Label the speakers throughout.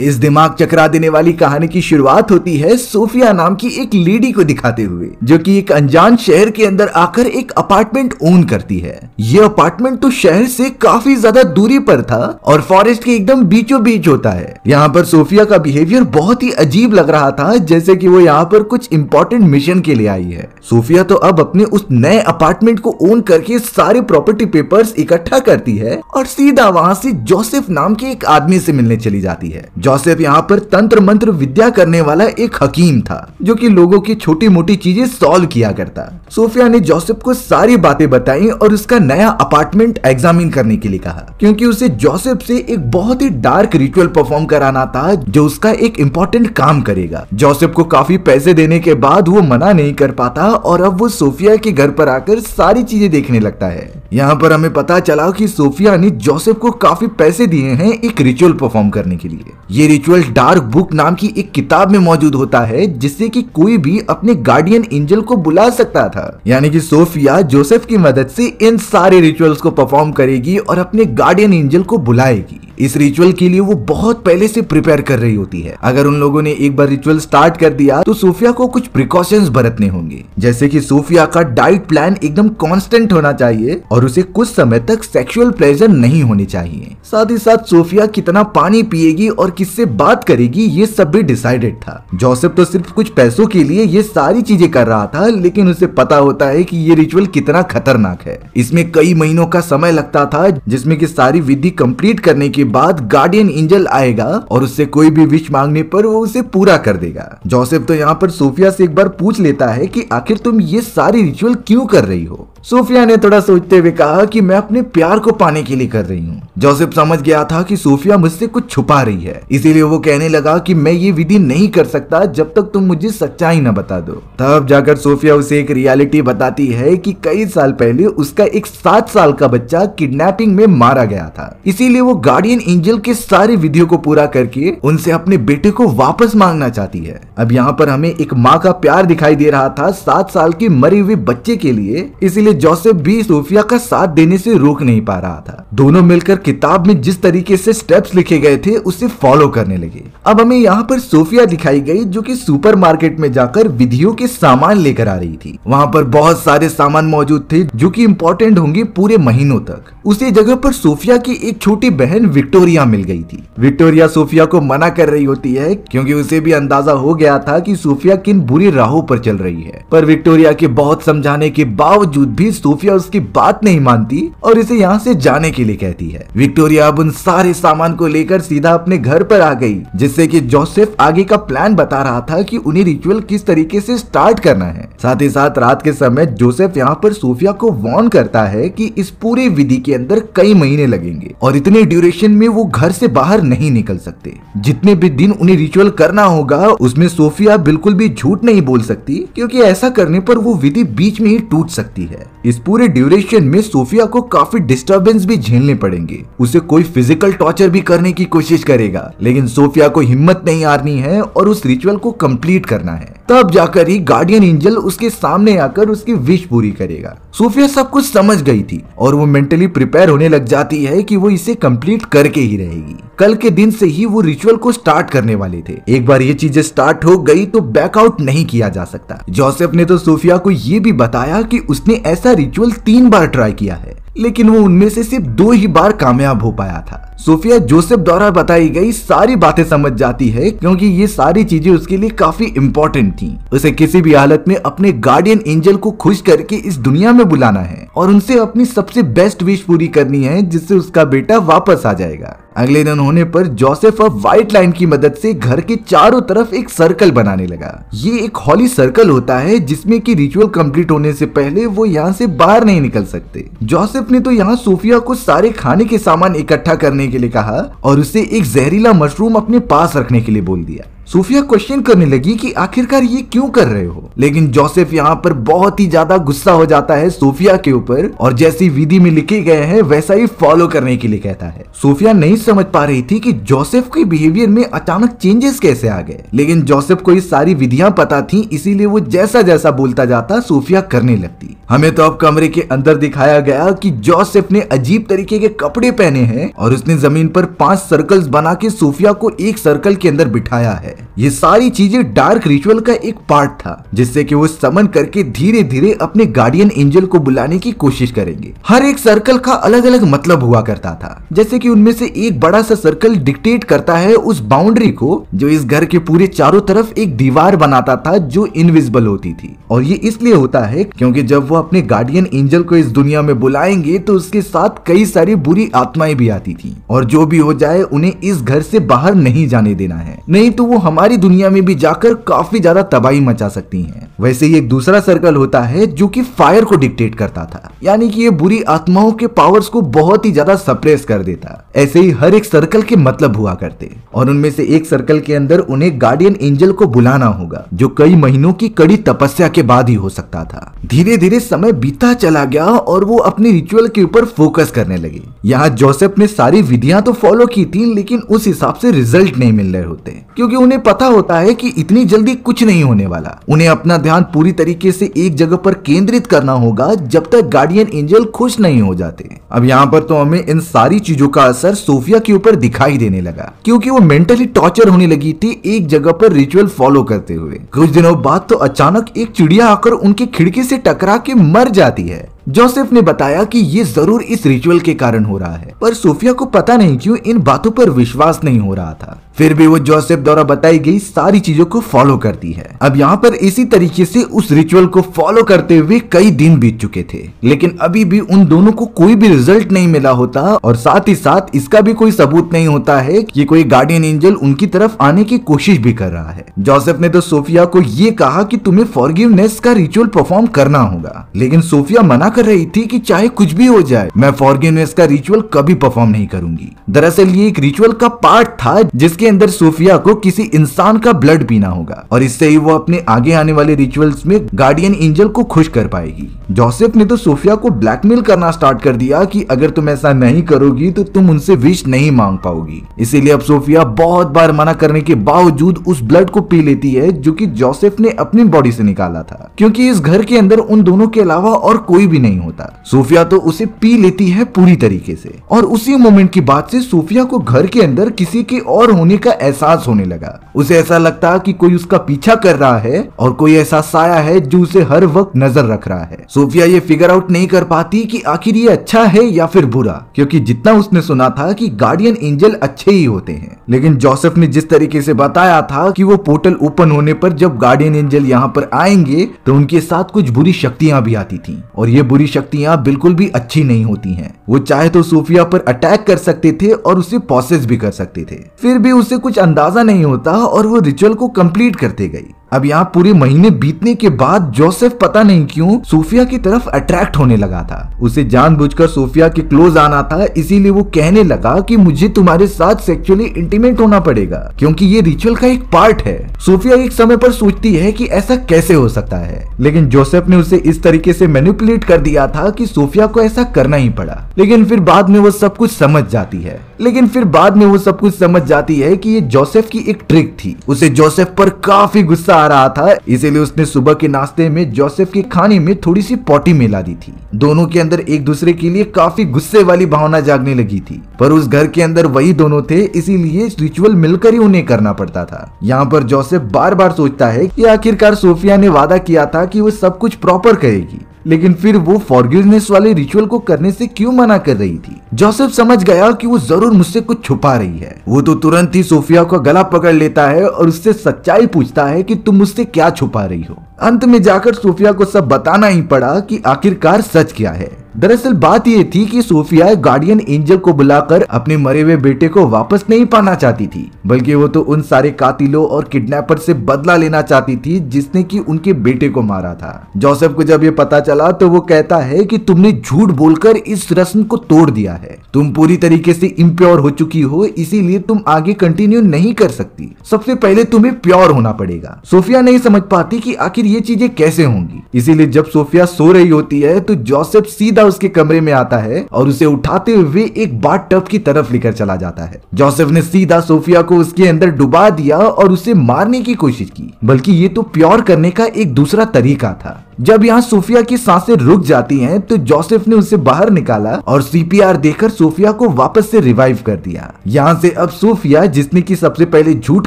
Speaker 1: इस दिमाग चकरा देने वाली कहानी की शुरुआत होती है सोफिया नाम की एक लेडी को दिखाते हुए, जो कि एक अनजान शहर के अंदर आकर एक अपार्टमेंट ओन करती है। ये अपार्टमेंट तो शहर से काफ़ी ज़्यादा दूरी पर था और फॉरेस्ट के एकदम बीचों बीच होता है। यहाँ पर सोफिया का बिहेवियर बहुत ही अजीब लग रहा था, जैसे की वो यहाँ पर कुछ इंपॉर्टेंट मिशन के लिए आई है। सोफिया तो अब अपने उस नए अपार्टमेंट को ओन करके सारे प्रॉपर्टी पेपर्स इकट्ठा करती है और सीधा वहाँ से जोसेफ नाम के एक आदमी से मिलने चली जाती है जोसेफ यहाँ पर तंत्र मंत्र विद्या करने वाला एक हकीम था, जो कि लोगों की छोटी मोटी चीज़ें सॉल्व किया करता। सोफिया ने जोसेफ को सारी बातें बताई और उसका नया अपार्टमेंट एग्जामिन करने के लिए कहा, क्योंकि उसे जोसेफ से एक बहुत ही डार्क रिचुअल परफॉर्म कराना था, जो उसका एक इम्पोर्टेंट काम करेगा। जोसेफ को काफ़ी पैसे देने के बाद वो मना नहीं कर पाता और अब वो सोफिया के घर पर आकर सारी चीज़ें देखने लगता है। यहाँ पर हमें पता चला कि सोफिया ने जोसेफ को काफ़ी पैसे दिए हैं एक रिचुअल परफॉर्म करने के लिए। ये रिचुअल डार्क बुक नाम की एक किताब में मौजूद होता है, जिससे कि कोई भी अपने गार्डियन एंजल को बुला सकता था। यानी कि सोफिया, जोसेफ की मदद से इन सारे रिचुअल्स को परफॉर्म करेगी और अपने गार्डियन एंजल को बुलाएगी। इस रिचुअल के लिए वो बहुत पहले से प्रिपेयर कर रही होती है। अगर उन लोगों ने एक बार रिचुअल स्टार्ट कर दिया तो सोफिया को कुछ प्रिकॉशंस बरतने होंगे। जैसे कि सोफिया का डाइट प्लान एकदम कांस्टेंट होना चाहिए और उसे कुछ समय तक सेक्सुअल प्लेजर नहीं होनी चाहिए। साथ ही साथ सोफिया कितना पानी पिएगी और किससे बात करेगी, ये सब भी डिसाइडेड था। जोसेफ तो सिर्फ़ कुछ पैसों के लिए ये सारी चीज़ें कर रहा था, लेकिन उसे पता होता है कि ये रिचुअल कितना खतरनाक है। इसमें कई महीनों का समय लगता था, जिसमें की सारी विधि कंप्लीट करने के बाद गार्डियन एंजल आएगा और उससे कोई भी विश मांगने पर वो उसे पूरा कर देगा। जोसेफ तो यहाँ पर सोफिया से एक बार पूछ लेता है कि आखिर तुम ये सारी रिचुअल क्यों कर रही हो? सोफिया ने थोड़ा सोचते हुए कहा कि मैं अपने प्यार को पाने के लिए कर रही हूँ। जोसेफ समझ गया था कि सोफिया मुझसे कुछ छुपा रही है। इसीलिए वो कहने लगा कि मैं ये विधि नहीं कर सकता जब तक तुम मुझे सच्चाई न बता दो। तब जाकर सोफिया उसे एक रियलिटी बताती है कि कई साल पहले उसका एक सात साल का बच्चा किडनैपिंग में मारा गया था। इसीलिए वो गार्डियन एंजल के सारे विधियों को पूरा करके उनसे अपने बेटे को वापस मांगना चाहती है। अब यहाँ पर हमें एक माँ का प्यार दिखाई दे रहा था सात साल के मरे हुए बच्चे के लिए। इसीलिए जोसेफ भी सोफिया का साथ देने से रोक नहीं पा रहा था। दोनों मिलकर किताब में जिस तरीके से स्टेप्स लिखे गए थे, उसे फॉलो करने लगे। अब हमें यहाँ पर सोफिया दिखाई गई, जो कि सुपरमार्केट में जाकर विधियों के सामान लेकर आ रही थी। वहाँ पर बहुत सारे सामान मौजूद थे, जो की इम्पोर्टेंट होंगे पूरे महीनों तक। उसी जगह पर सोफिया की एक छोटी बहन विक्टोरिया मिल गई थी। विक्टोरिया सोफिया को मना कर रही होती है, क्योंकि उसे भी अंदाज़ा हो गया था कि सोफिया किन बुरी राहों पर चल रही है। पर विक्टोरिया के बहुत समझाने के बावजूद भी सोफिया उसकी बात नहीं मानती और इसे यहाँ से जाने के लिए कहती है। विक्टोरिया अब उन सारे सामान को लेकर सीधा अपने घर पर आ गई, जिससे कि जोसेफ आगे का प्लान बता रहा था कि उन्हें रिचुअल किस तरीके से स्टार्ट करना है। साथ ही साथ रात के समय जोसेफ यहाँ पर सोफिया को वार्न करता है कि इस पूरी विधि के अंदर कई महीने लगेंगे और इतने ड्यूरेशन में वो घर से बाहर नहीं निकल सकते। जितने भी दिन उन्हें रिचुअल करना होगा, उसमें सोफिया बिल्कुल भी झूठ नहीं बोल सकती, क्योंकि ऐसा करने पर वो विधि बीच में ही टूट सकती है। इस पूरे ड्यूरेशन में सोफिया को काफ़ी डिस्टर्बेंस भी झेलने पड़ेंगे। उसे कोई फ़िज़िकल टॉर्चर भी करने की कोशिश करेगा, लेकिन सोफिया को हिम्मत नहीं हारनी है और उस रिचुअल को कंप्लीट करना है। तब जाकर ही गार्डियन एंजल उसके सामने आकर उसकी विश पूरी करेगा। सोफिया सब कुछ समझ गई थी और वो मेंटली प्रिपेयर होने लग जाती है कि वो इसे कंप्लीट करके ही रहेगी। कल के दिन से ही वो रिचुअल को स्टार्ट करने वाले थे। एक बार ये चीज़ें स्टार्ट हो गई तो बैकआउट नहीं किया जा सकता। जोसेफ ने तो सोफिया को ये भी बताया कि उसने ऐसा रिचुअल तीन बार ट्राई किया है, लेकिन वो उनमें से सिर्फ़ दो ही बार कामयाब हो पाया था। सोफिया जोसेफ द्वारा बताई गई सारी बातें समझ जाती है क्योंकि ये सारी चीज़ें उसके लिए काफ़ी इम्पोर्टेंट थी। उसे किसी भी हालत में अपने गार्डियन एंजल को खुश करके इस दुनिया में बुलाना है और उनसे अपनी सबसे बेस्ट विश पूरी करनी है जिससे उसका बेटा वापस आ जाएगा। अगले दिन होने पर जोसेफ अब व्हाइट लाइन की मदद से घर के चारों तरफ़ एक सर्कल बनाने लगा। ये एक हॉली सर्कल होता है, जिसमें कि रिचुअल कंप्लीट होने से पहले वो यहाँ से बाहर नहीं निकल सकते। जोसेफ ने तो यहाँ सोफिया को सारे खाने के सामान इकट्ठा करने के लिए कहा और उसे एक जहरीला मशरूम अपने पास रखने के लिए बोल दिया। सोफिया क्वेश्चन करने लगी कि आखिरकार ये क्यों कर रहे हो? लेकिन जोसेफ यहाँ पर बहुत ही ज़्यादा गुस्सा हो जाता है सूफिया के ऊपर और जैसी विधि में लिखे गए हैं, वैसा ही फॉलो करने के लिए कहता है। सूफिया नहीं समझ पा रही थी कि जोसेफ के बिहेवियर में अचानक चेंजेस कैसे आ गए। लेकिन जोसेफ को ये सारी विधियाँ पता थी, इसीलिए वो जैसा जैसा बोलता जाता सूफिया करने लगती। हमें तो अब कमरे के अंदर दिखाया गया कि जोसेफ ने अजीब तरीके के कपड़े पहने हैं और उसने ज़मीन पर पाँच सर्कल्स बना के सोफिया को एक सर्कल के अंदर बिठाया है। ये सारी चीज़ें डार्क रिचुअल का एक पार्ट था, जिससे कि वो समन करके धीरे धीरे अपने गार्डियन एंजल को बुलाने की कोशिश करेंगे। हर एक सर्कल का अलग अलग मतलब हुआ करता था, जैसे की उनमें से एक बड़ा सा सर्कल डिक्टेट करता है उस बाउंड्री को, जो इस घर के पूरे चारों तरफ़ एक दीवार बनाता था जो इनविजिबल होती थी। और ये इसलिए होता है क्योंकि जब वो अपने गार्डियन एंजल को इस दुनिया में बुलाएँगे तो उसके साथ कई सारी बुरी आत्माएँ भी आती थी। और जो भी हो जाए, उन्हें इस घर से बाहर नहीं जाने देना है। नहीं तो वो हमारी दुनिया में भी जाकर काफ़ी ज़्यादा तबाही मचा सकती हैं। वैसे ही एक दूसरा सर्कल होता है, जो कि फायर को डिक्टेट करता था। यानी कि ये बुरी आत्माओं के पावर्स को बहुत ही ज़्यादा सप्रेस कर देता। ऐसे ही हर एक सर्कल के मतलब हुआ करते। और उनमें से एक सर्कल के अंदर उन्हें गार्डियन एंजल को बुलाना होगा, जो कई महीनों की कड़ी तपस्या के बाद ही हो सकता था। धीरे धीरे समय बीता चला गया और वो अपने रिचुअल के ऊपर फोकस करने लगे। यहाँ जोसेफ ने सारी विधियाँ तो फॉलो की थी, लेकिन उस हिसाब से रिज़ल्ट नहीं मिल रहे होते। क्योंकि उन्हें पता होता है कि इतनी जल्दी कुछ नहीं होने वाला। उन्हें अपना ध्यान पूरी तरीके से एक जगह पर केंद्रित करना होगा, जब तक गार्डियन एंजल खुश नहीं हो जाते। अब यहाँ पर तो हमें इन सारी चीज़ों का असर सोफिया के ऊपर दिखाई देने लगा, क्योंकि वो मेंटली टॉर्चर होने लगी थी एक जगह पर रिचुअल फॉलो करते हुए। कुछ दिनों बाद तो अचानक एक चिड़िया आकर उनकी खिड़की से टकरा के मर जाती है। जोसेफ ने बताया कि ये ज़रूर इस रिचुअल के कारण हो रहा है। पर सोफिया को पता नहीं क्यों इन बातों पर विश्वास नहीं हो रहा था। फिर भी वो जोसेफ द्वारा बताई गई सारी चीज़ों को फॉलो करती है। अब यहाँ पर इसी तरीके से उस रिचुअल को फॉलो करते हुए कई दिन बीत चुके थे। लेकिन अभी भी उन दोनों को कोई भी रिज़ल्ट नहीं मिला होता और साथ ही साथ इसका भी कोई सबूत नहीं होता है कि कोई गार्डियन एंजल उनकी तरफ़ आने की कोशिश भी कर रहा है। जोसेफ ने तो सोफिया को ये कहा कि तुम्हें फॉरगिवनेस का रिचुअल परफॉर्म करना होगा। लेकिन सोफिया मना कर रही थी कि चाहे कुछ भी हो जाए, मैं फॉरगिवनेस का रिचुअल कभी परफॉर्म नहीं करूँगी। दरअसल ये एक रिचुअल का पार्ट था जिसके अंदर सोफिया को किसी इंसान का ब्लड पीना होगा और इससे ही वो अपने आगे आने वाले रिचुअल्स में गार्डियन एंजल को खुश कर पाएगी। जोसेफ ने तो सोफिया को ब्लैकमेल करना स्टार्ट कर दिया कि अगर तुम ऐसा नहीं करोगी तो तुम उनसे विश नहीं मांग पाओगी। इसीलिए अब सोफिया बहुत बार मना करने के बावजूद उस ब्लड को पी लेती है जो कि जोसेफ ने अपनी बॉडी से निकाला था, क्योंकि इस घर के अंदर उन दोनों के अलावा और कोई भी नहीं होता। सोफिया तो उसे पी लेती है पूरी तरीके से, और उसी मोमेंट की बात से सोफिया को घर के अंदर किसी के और होने का एहसास होने लगा। उसे ऐसा लगता कि कोई उसका पीछा कर रहा है, और कोई ऐसा साया है जो उसे हर वक्त नज़र रख रहा है। सोफिया ये फिगर आउट नहीं कर पाती कि आखिर ये अच्छा है या फिर बुरा, क्योंकि जितना उसने सुना था कि गार्डियन एंजल अच्छे ही होते हैं। लेकिन जोसेफ ने जिस तरीके से बताया था कि वो पोर्टल ओपन होने पर जब गार्डियन एंजल यहाँ पर आएँगे तो उनके साथ कुछ बुरी शक्तियाँ भी आती थी। और ये बुरी शक्तियाँ बिल्कुल भी अच्छी नहीं होती है। वो चाहे तो सोफिया पर अटैक कर सकते थे और उसे प्रोसेस भी कर सकते थे। फिर भी उसे कुछ अंदाज़ा नहीं होता और वो रिचुअल को कंप्लीट करते गई। अब यहाँ पूरे महीने बीतने के बाद जोसेफ पता नहीं क्यों सोफिया की तरफ़ अट्रैक्ट होने लगा था। उसे जानबूझकर सोफिया के क्लोज आना था, इसीलिए वो कहने लगा कि मुझे तुम्हारे साथ सेक्सुअली इंटीमेट होना पड़ेगा, क्योंकि ये रिचुअल का एक पार्ट है। सोफिया एक समय पर सोचती है कि ऐसा कैसे हो सकता है, लेकिन जोसेफ ने उसे इस तरीके से मैनिपुलेट कर दिया था कि सोफिया को ऐसा करना ही पड़ा। लेकिन फिर बाद में वो सब कुछ समझ जाती है। लेकिन फिर बाद में वो सब कुछ समझ जाती है कि ये जोसेफ की एक ट्रिक थी। उसे जोसेफ पर काफ़ी गुस्सा आ रहा था, इसीलिए उसने सुबह के नाश्ते में जोसेफ के खाने में थोड़ी सी पोटी मिला दी थी। दोनों के अंदर एक दूसरे के लिए काफ़ी गुस्से वाली भावना जागने लगी थी। पर उस घर के अंदर वही दोनों थे, इसीलिए रिचुअल मिलकर ही उन्हें करना पड़ता था। यहाँ पर जोसेफ बार बार सोचता है कि आखिरकार सोफिया ने वादा किया था कि वो सब कुछ प्रॉपर करेगी लेकिन फिर वो फॉरगिवनेस वाले रिचुअल को करने से क्यों मना कर रही थी? जोसेफ समझ गया कि वो ज़रूर मुझसे कुछ छुपा रही है। वो तो तुरंत ही सोफिया का गला पकड़ लेता है और उससे सच्चाई पूछता है कि तुम मुझसे क्या छुपा रही हो। अंत में जाकर सोफिया को सब बताना ही पड़ा कि आखिरकार सच क्या है। दरअसल बात ये थी कि सोफिया गार्डियन एंजल को बुलाकर अपने मरे हुए बेटे को वापस नहीं पाना चाहती थी, बल्कि वो तो उन सारे कातिलों और किडनैपर से बदला लेना चाहती थी जिसने की उनके बेटे को मारा था। जोसेफ को जब ये पता चला तो वो कहता है कि तुमने झूठ बोलकर इस रस्म को तोड़ दिया है। तुम पूरी तरीके से इम्प्योर हो चुकी हो, इसीलिए तुम आगे कंटिन्यू नहीं कर सकती। सबसे पहले तुम्हें प्योर होना पड़ेगा। सोफिया नहीं समझ पाती की आखिर ये चीज़ें कैसे होंगी। इसीलिए जब सोफिया सो रही होती है तो जोसेफ सीधा उसके कमरे में आता है और उसे उठाते हुए एक बाट टब की तरफ़ लेकर चला जाता है। जोसेफ ने सीधा सोफिया को उसके अंदर डुबा दिया और उसे मारने की कोशिश की, बल्कि ये तो प्योर करने का एक दूसरा तरीका था। जब यहाँ सोफिया की साँसें रुक जाती हैं तो जोसेफ ने उसे बाहर निकाला और सीपीआर देकर सोफिया को वापस से रिवाइव कर दिया। यहाँ से अब सोफिया, जिसने की सबसे पहले झूठ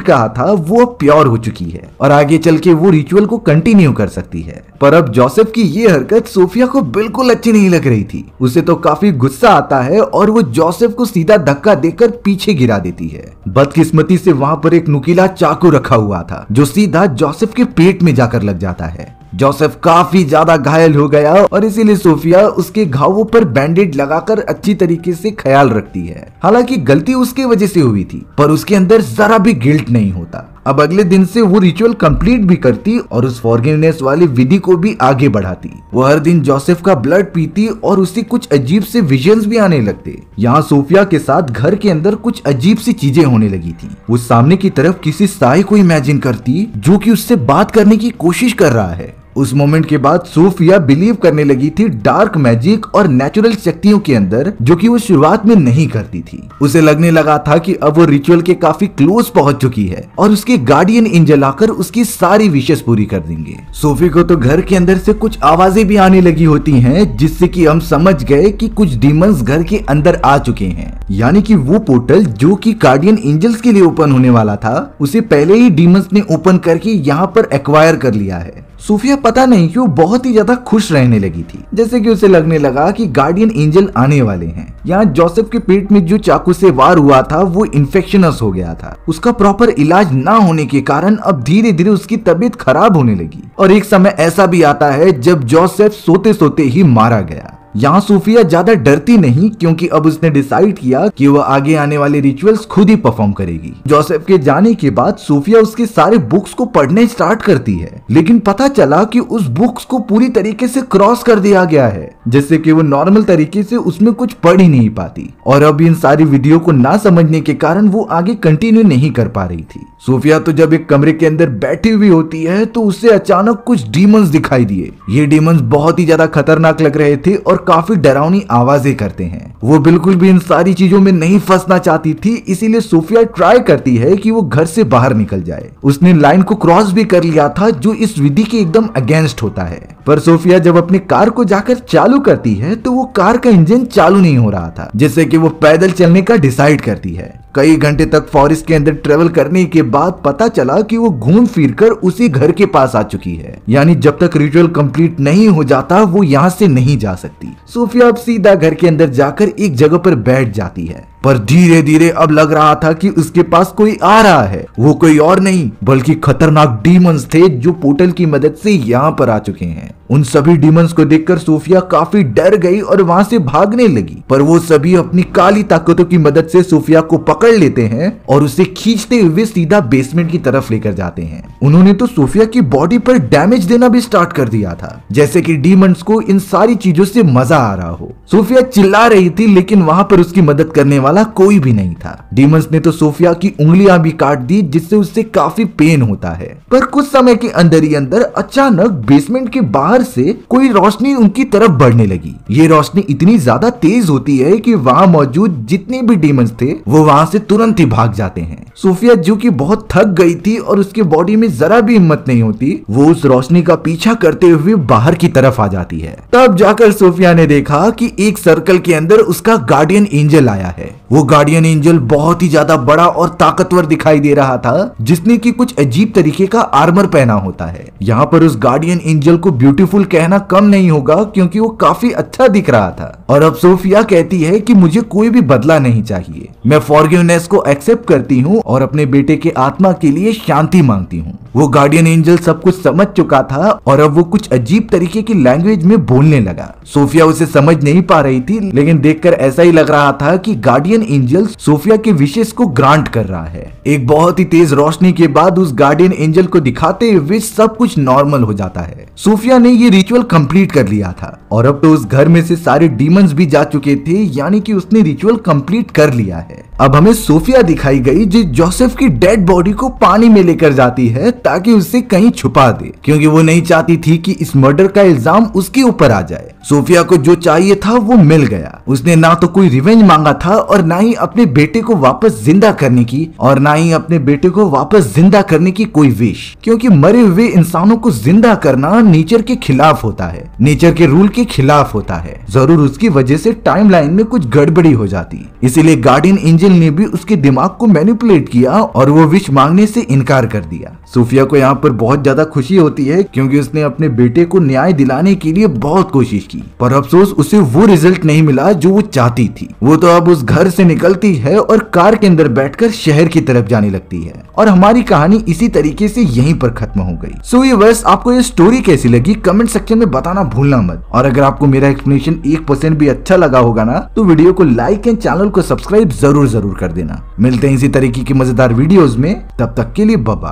Speaker 1: कहा था, वो अब प्योर हो चुकी है और आगे चल के वो रिचुअल को कंटिन्यू कर सकती है। पर अब जोसेफ की ये हरकत सोफिया को बिल्कुल अच्छी नहीं लग रही थी। उसे तो काफ़ी गुस्सा आता है और वो जोसेफ को सीधा धक्का देकर पीछे गिरा देती है। बदकिस्मती से वहाँ पर एक नुकीला चाकू रखा हुआ था, जो सीधा जोसेफ के पेट में जाकर लग जाता है। जोसेफ काफ़ी ज़्यादा घायल हो गया और इसीलिए सोफिया उसके घावों पर बैंडेड लगाकर अच्छी तरीके से ख्याल रखती है। हालाँकि गलती उसके वजह से हुई थी, पर उसके अंदर जरा भी गिल्ट नहीं होता। अब अगले दिन से वो रिचुअल कंप्लीट भी करती और उस फॉरगिवनेस वाली विधि को भी आगे बढ़ाती। वो हर दिन जोसेफ का ब्लड पीती और उसे कुछ अजीब से विजन्स भी आने लगते। यहाँ सोफिया के साथ घर के अंदर कुछ अजीब सी चीज़ें होने लगी थी। वो सामने की तरफ़ किसी साय को इमेजिन करती, जो कि उससे बात करने की कोशिश कर रहा है। उस मोमेंट के बाद सोफिया बिलीव करने लगी थी डार्क मैजिक और नेचुरल शक्तियों के अंदर, जो कि वो शुरुआत में नहीं करती थी। उसे लगने लगा था कि अब वो रिचुअल के काफ़ी क्लोज पहुँच चुकी है और उसके गार्डियन एंजल आकर उसकी सारी विशेष पूरी कर देंगे। सोफी को तो घर के अंदर से कुछ आवाज़ें भी आने लगी होती है, जिससे की हम समझ गए की कुछ डीमंस घर के अंदर आ चुके हैं। यानी की वो पोर्टल जो की गार्डियन एंजल्स के लिए ओपन होने वाला था, उसे पहले ही डीमंस ने ओपन करके यहाँ पर एक्वायर कर लिया है। सूफिया पता नहीं क्यों बहुत ही ज़्यादा खुश रहने लगी थी। जैसे कि उसे लगने लगा कि गार्डियन एंजल आने वाले हैं। यहाँ जोसेफ के पेट में जो चाकू से वार हुआ था, वो इन्फेक्शनस हो गया था। उसका प्रॉपर इलाज ना होने के कारण अब धीरे धीरे उसकी तबीयत खराब होने लगी। और एक समय ऐसा भी आता है जब जोसेफ सोते सोते ही मारा गया। यहाँ सूफिया ज़्यादा डरती नहीं, क्योंकि अब उसने डिसाइड किया कि वह आगे आने वाले रिचुअल्स खुद ही परफॉर्म करेगी। जोसेफ के जाने के बाद सूफिया उसके सारे बुक्स को पढ़ने स्टार्ट करती है। लेकिन पता चला कि उस बुक्स को पूरी तरीके से क्रॉस कर दिया गया है, जिससे कि वो नॉर्मल तरीके से उसमें कुछ पढ़ ही नहीं पाती। और अब इन सारी वीडियो को ना समझने के कारण वो आगे कंटिन्यू नहीं कर पा रही थी। सूफिया तो जब एक कमरे के अंदर बैठी हुई होती है तो उसे अचानक कुछ डीमंस दिखाई दिए। ये डीमंस बहुत ही ज़्यादा खतरनाक लग रहे थे और काफ़ी डरावनी आवाज़ें करते हैं। वो बिल्कुल भी इन सारी चीज़ों में नहीं फंसना चाहती थी, इसीलिए सोफिया ट्राई करती है कि वो घर से बाहर निकल जाए। उसने लाइन को क्रॉस भी कर लिया था, जो इस विधि के एकदम अगेंस्ट होता है। पर सोफिया जब अपनी कार को जाकर चालू करती है तो वो कार का इंजन चालू नहीं हो रहा था, जिससे कि वो पैदल चलने का डिसाइड करती है। कई घंटे तक फॉरेस्ट के अंदर ट्रेवल करने के बाद पता चला कि वो घूम फिर कर उसी घर के पास आ चुकी है। यानी जब तक रिचुअल कंप्लीट नहीं हो जाता, वो यहाँ से नहीं जा सकती। सोफिया अब सीधा घर के अंदर जाकर एक जगह पर बैठ जाती है। पर धीरे धीरे अब लग रहा था कि उसके पास कोई आ रहा है। वो कोई और नहीं, बल्कि खतरनाक डीमंस थे जो पोर्टल की मदद से यहाँ पर आ चुके हैं। उन सभी डीमंस को देखकर सोफिया काफ़ी डर गई और वहाँ से भागने लगी। पर वो सभी अपनी काली ताकतों की मदद से सोफिया को पकड़ लेते हैं और उसे खींचते हुए सीधा बेसमेंट की तरफ़ लेकर जाते हैं। उन्होंने तो सोफिया की बॉडी पर डैमेज देना भी स्टार्ट कर दिया था। जैसे की डीमंस को इन सारी चीज़ों से मज़ा आ रहा हो। सोफिया चिल्ला रही थी, लेकिन वहाँ पर उसकी मदद करने वाला कोई भी नहीं था। डीमंस ने तो सोफिया की उंगलियाँ भी काट दी, जिससे उससे काफ़ी पेन होता है। पर कुछ समय के अंदर ही अंदर अचानक बेसमेंट के बाहर से कोई रोशनी उनकी तरफ़ बढ़ने लगी। ये रोशनी इतनी ज़्यादा तेज होती है कि वहाँ मौजूद जितने भी डीमंस थे, वो वहाँ से तुरंत ही भाग जाते हैं। सोफिया जो कि बहुत थक गई थी और उसके बॉडी में जरा भी हिम्मत नहीं होती, वो उस रोशनी का पीछा करते हुए बाहर की तरफ़ आ जाती है। तब जाकर सोफिया ने देखा कि एक सर्कल के अंदर उसका गार्डियन एंजल आया है। वो गार्डियन एंजल बहुत ही ज़्यादा बड़ा और ताकतवर दिखाई दे रहा था, जिसने की कुछ अजीब तरीके का आर्मर पहना होता है। यहाँ पर उस गार्डियन एंजल को ब्यूटीफुल कहना कम नहीं होगा, क्योंकि वो काफ़ी अच्छा दिख रहा था। और अब सोफिया कहती है कि मुझे कोई भी बदला नहीं चाहिए। मैं फॉरगिवनेस को एक्सेप्ट करती हूँ और अपने बेटे के आत्मा के लिए शांति मांगती हूँ। वो गार्डियन एंजल सब कुछ समझ चुका था और अब वो कुछ अजीब तरीके की लैंग्वेज में बोलने लगा। सोफिया उसे समझ नहीं पा रही थी, लेकिन देखकर ऐसा ही लग रहा था कि गार्डियन एंजल सोफिया के विशेष को ग्रांट कर रहा है। एक बहुत ही तेज रोशनी के बाद उस गार्डियन एंजल को दिखाते हुए सब कुछ नॉर्मल हो जाता है। सोफिया ने ये रिचुअल कंप्लीट कर लिया था। और अब तो उस घर में से सारे डीमंस भी जा चुके थे, यानी कि उसने रिचुअल कंप्लीट कर लिया है। अब हमें सोफिया दिखाई गई, जो जोसेफ की डेड बॉडी को पानी में लेकर जाती है ताकि उसे कहीं छुपा दे, क्योंकि वो नहीं चाहती थी कि इस मर्डर का इल्ज़ाम उसके ऊपर आ जाए। सोफिया को जो चाहिए था वो मिल गया। उसने ना तो कोई रिवेंज मांगा था और ना ही अपने बेटे को वापस ज़िंदा करने की, और ना ही अपने बेटे को वापस ज़िंदा करने की कोई विश क्योंकि मरे हुए इंसानों को ज़िंदा करना नेचर के खिलाफ होता है, नेचर के रूल के खिलाफ होता है। ज़रूर उसकी वजह से टाइम लाइन में कुछ गड़बड़ी हो जाती। इसीलिए गार्डियन एंजल ने भी उसके दिमाग को मैनिपुलेट किया और वो विश मांगने से इनकार कर दिया। सूफिया को यहाँ पर बहुत ज़्यादा खुशी होती है क्योंकि उसने अपने बेटे को न्याय दिलाने के लिए बहुत कोशिश की, पर अफसोस उसे वो रिज़ल्ट नहीं मिला जो वो चाहती थी। वो तो अब उस घर से निकलती है और कार के अंदर बैठकर शहर की तरफ़ जाने लगती है। और हमारी कहानी इसी तरीके से यहीं पर खत्म हो गई। सो ये वर्ष आपको ये स्टोरी कैसी लगी कमेंट सेक्शन में बताना भूलना मत। और अगर आपको मेरा एक्सप्लेनेशन एक परसेंट भी अच्छा लगा होगा ना तो वीडियो को लाइक एंड चैनल को सब्सक्राइब ज़रूर ज़रूर कर देना। मिलते हैं इसी तरीके की मज़ेदार वीडियोज़ में, तब तक के लिए बबा